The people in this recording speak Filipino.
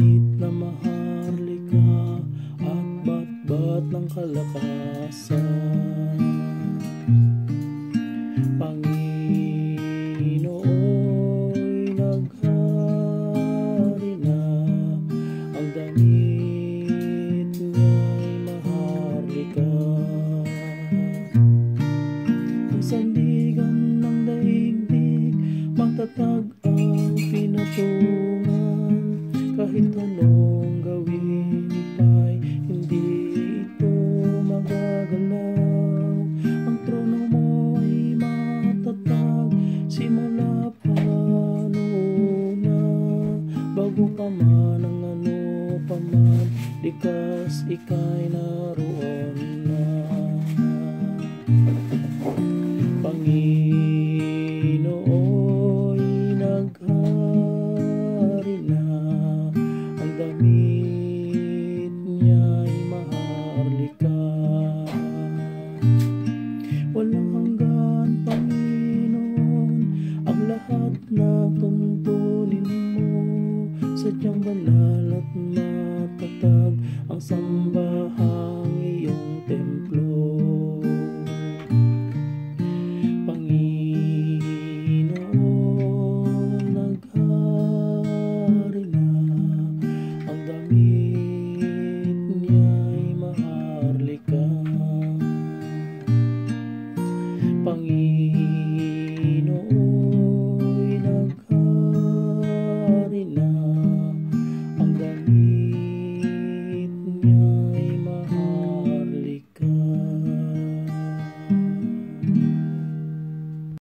Damit na maharlika At bat-bat ng kalakasan. Panginooy naghari na Ang damit niya'y maharlika Ang sandigan ng daigdig Matatag ang ano pa man ang ano pa man, likas ika'y naroon na. sadyang wala